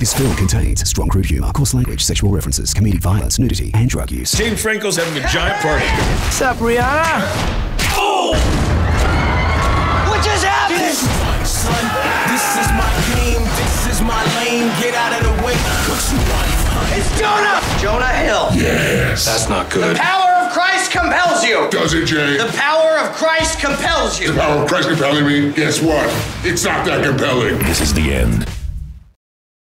This film contains strong crude humor, coarse language, sexual references, comedic violence, nudity, and drug use. James Franco's having a giant party. What's up, Rihanna? Oh! What just happened? This is my son. This is my game. This is my lane. Get out of the way. What you want. It's Jonah! Jonah Hill. Yes. That's not good. The power of Christ compels you. Does it, Jay? The power of Christ compels you. The power of Christ compelling me? Guess what? It's not that compelling. This is the end.